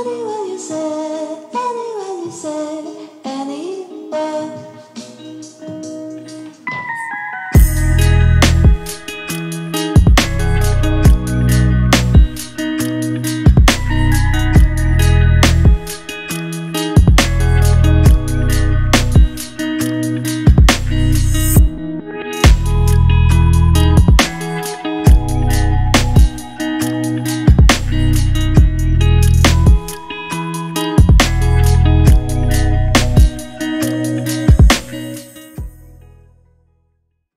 Anyone you say, Anyone you say, any